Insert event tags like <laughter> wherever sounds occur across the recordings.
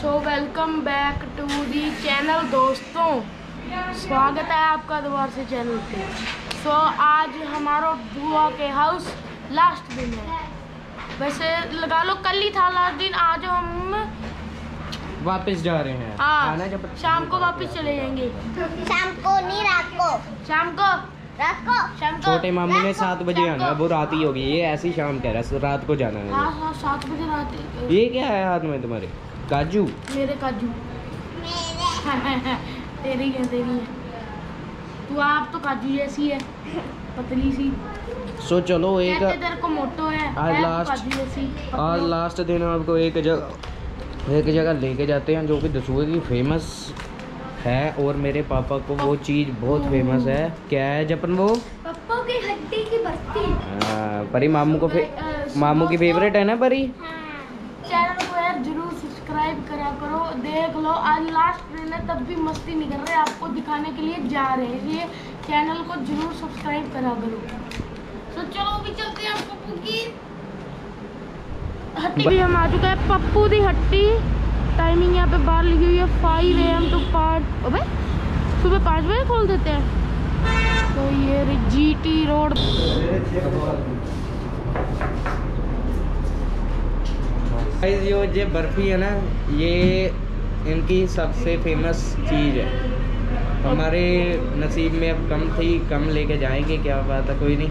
So welcome back to the channel दोस्तों। स्वागत है आपका दोबारा से चैनल पे। सो so, आज हमारा बुआ के हाउस लास्ट दिन है। वैसे लगा लो कल ही था लास्ट दिन आज हम वापस जा रहे हैं। हाँ शाम को वापस चले जाएँगे। शाम को नहीं रात को। शाम को? रात को? शाम को? छोटे मामू ने सात बजे आना वो रात ही होगी। ये ऐसी शाम कह रहा है रात को जाना हाँ। है हाँ सात बजे रात ये क्या है हाथ में तुम्हारे? काजू? मेरे काजू। मेरे <laughs> तेरी है तेरी है। तू आप तो काजू जैसी है पतली सी। सो so, चलो एक तेरे को मोटो है आज है जैसी आज लास्ट दिन आपको एक जगह एक जगह लेके जाते हैं जो कि दसूए की फ़ेमस है और मेरे पापा को वो चीज़ बहुत फ़ेमस है। क्या है जपन वो? पप्पो की हड्डी की बस्ती हाँ, परी मामू को फे, मामू की फेवरेट है ना परी? चैनल को यार ज़रूर सब्सक्राइब करा करो देख लो आज लास्ट ट्रेन है तब भी मस्ती नहीं कर रहे आपको दिखाने के लिए जा रहे हैं। इसलिए चैनल को ज़रूर सब्सक्राइब करा करो। तो चलो अभी चलते हैं पप्पू की। हट्टी भी हम आ चुके हैं पप्पू दी हट्टी। टाइमिंग यहाँ पे बाहर लिखी हुई है फाइव ए एम टू पाँच अबे सुबह पाँच बजे खोल देते हैं। तो ये जी टी रोड यो ये बर्फ़ी है ना ये इनकी सबसे फ़ेमस चीज़ है। हमारे नसीब में अब कम थी कम लेके जाएँगे क्या बात है कोई नहीं।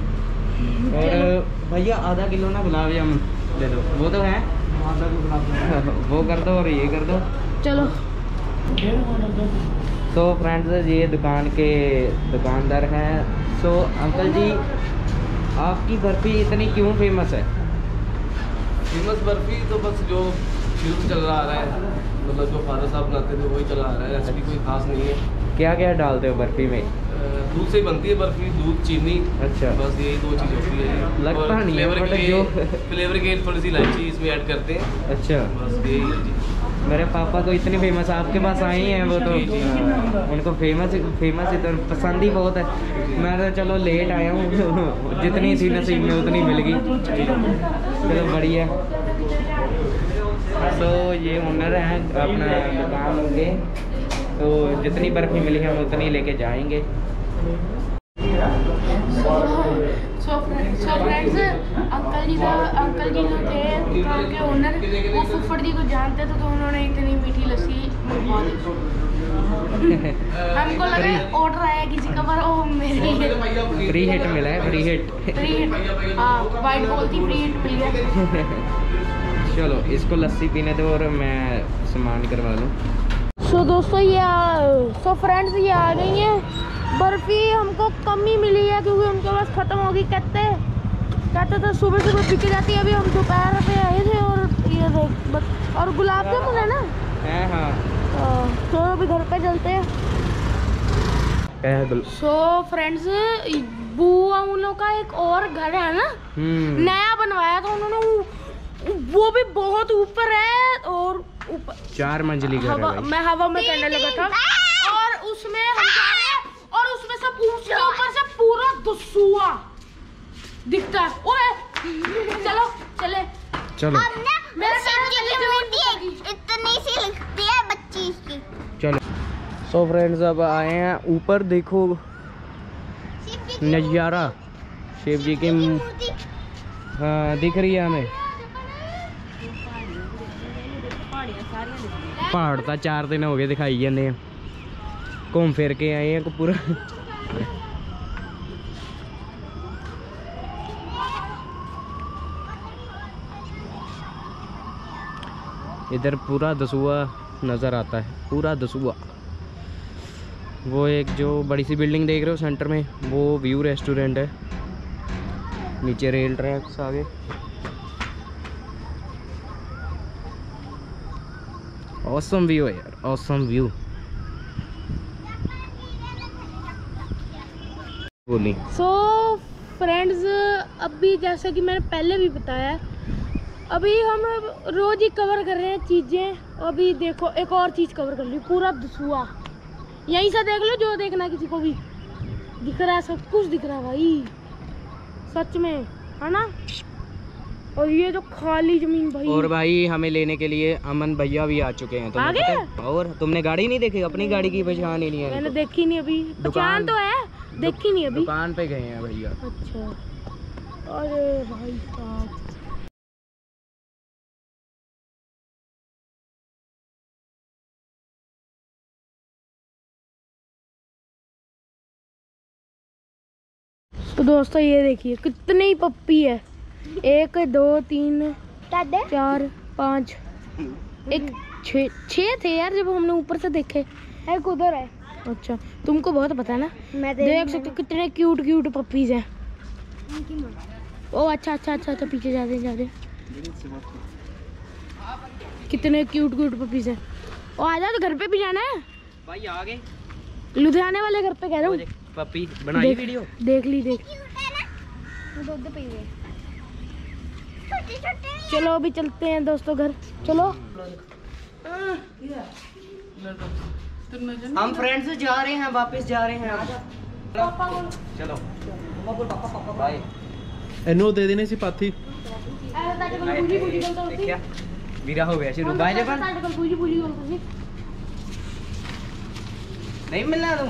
और भैया आधा किलो ना गुलाब जामुन दे दो। वो तो है। <laughs> वो कर दो और ये कर दो। चलो। तो फ्रेंड्स ये दुकान के दुकानदार हैं। सो अंकल जी आपकी बर्फ़ी इतनी क्यों फ़ेमस है? फ़ेमस बर्फ़ी तो बस जो शुरू चल रहा आ रहा है। मतलब जो फादर साहब बनाते थे वही चला आ रहा है। रेसिपी कोई खास नहीं है। क्या क्या डालते हो बर्फ़ी में? दूध से ही बनती है बर्फ़ी दूध चीनी। अच्छा। बस यही दो चीज़ होती है। लगता नहीं फ्लेवर के लिए जो- फ्लेवर के थोड़ी सी इलायची इसमें ऐड करते हैं। अच्छा। बस यही मेरे पापा को इतने फ़ेमस आपके पास आए हैं वो तो। उनको फ़ेमस फ़ेमस तो पसंद ही बहुत है। मैं तो चलो लेट आया हूँ। <laughs> जितनी सी नसीब में उतनी मिल गई। चलो बढ़िया। तो ये ओनर हैं अपना दुकान होंगे। तो जितनी बर्फ़ी मिली हम उतनी लेके जाएँगे। सो सो फ्रेंड्स अंकल जी का अंकल जी जो थे दुकान के ओनर वो फुफड़ जी को जानते थे तो उन्होंने इतनी मीठी लस्सी मंगवा दी। <laughs> हमको लगा ऑर्डर आया किसी का पर वो मेरी फ्री हिट मिला है फ्री हिट फ्री हिट हाँ वाइट बोलती फ्री हिट मिल गया चलो इसको लस्सी पीने दो और मैं सामान करवा लूँ। सो दोस्तों ये सो फ्रेंड्स ये आ गई हैं। बर्फ़ी हमको कम ही मिली है क्योंकि उनके पास ख़त्म होगी कहते कहते थे सुबह सुबह बिक जाती है अभी हम दोपहर पे आए थे और ये देख बस और गुलाब जामुन है ना? हाँ तो अभी घर पे चलते हैं। है सो फ्रेंड्स बुआ उन लोग का एक और घर है ना? हम्म। नया बनवाया वो, भी बहुत ऊपर है और ऊपर चार मंजिली घर है हवा मैं हवा में करने लगा था। और उसमें हम जा रहे हैं और उसमें से उसके ऊपर से पूरा दसुआ दिखता है। ओए चलो चले। चलो। की है, इतनी सी लिखती है बच्ची इसकी। चलो। सो फ्रेंड्स अब आए हैं ऊपर देखो। नज़ारा। शिव जी की हाँ दिख रही है हमें। पहाड़ ਤਾਂ ਚਾਰ ਦਿਨ ਹੋ ਗਏ ਦਿਖਾਈ ਜਾਂਦੇ ਆ ਘੁੰਮ ਫਿਰ ਕੇ ਆਏ ਆ ਪੂਰਾ इधर पूरा दसुआ नज़र आता है पूरा दसुआ वो एक जो बड़ी सी बिल्डिंग देख रहे हो सेंटर में वो व्यू रेस्टोरेंट है नीचे रेल ट्रैक्स आगे ऑसम व्यू है यार ऑसम व्यू बोली सो फ्रेंड्स अभी जैसा कि मैंने पहले भी बताया, अभी हम रोज ही कवर कर रहे हैं चीज़ें। अभी देखो, एक और चीज़ कवर कर ली, पूरा दसुआ यहीं से देख लो जो देखना किसी को भी। दिख रहा है, सब कुछ दिख रहा है भाई। सच में, है ना? और ये तो खाली ज़मीन भाई। और भाई हमें लेने के लिए अमन भैया भी आ चुके हैं आ गए? और तुमने गाड़ी नहीं देखी? अपनी गाड़ी की पहचान ही नहीं है मैंने देखी नहीं अभी। पहचान तो है देखी नहीं अभी। दुकान पे गए हैं भैया। अच्छा। अरे भाई साहब। तो दोस्तों ये देखिए कितनी पप्पी है। एक दो तीन चार पाँच। एक छः छः थे यार जब हमने ऊपर से देखे। है उधर है। अच्छा तुमको बहुत पता है ना? मैं देख सकते कितने क्यूट क्यूट पप्पीज हैं। ओ अच्छा अच्छा अच्छा अच्छा पीछे जा रहे जा रहे कितने क्यूट क्यूट पपीज हैं। ओ आ जाओ तो घर पे भी जाना है। भाई आ गए लुधियाने वाले घर पे कह रहा हूँ। पप्पी बनाई देख- वीडियो देख ली देख दूध पी गए छोटे छोटे चलो अभी चलते हैं दोस्तों घर चलो हम फ्रेंड्स जा रहे हैं वापस जा रहे हैं चलो बाय ਇਹਨੂੰ ਦੇ ਦੇਣੀ ਸੀ ਪਾਥੀ ਦੇਖਿਆ ਵੀਰਾ ਹੋ ਗਿਆ ਸ਼ੁਰੂ ਬਾਏ ਜਬਰ ਨਹੀਂ ਮਿਲਣਾ ਤੂੰ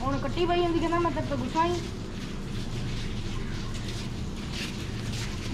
ਹੁਣ ਕੱਟੀ ਪਈ ਹੁੰਦੀ ਕਹਿੰਦਾ ਮੈਂ ਤੇਰੇ ਤੋਂ ਗੁੱਸਾ ਹੀ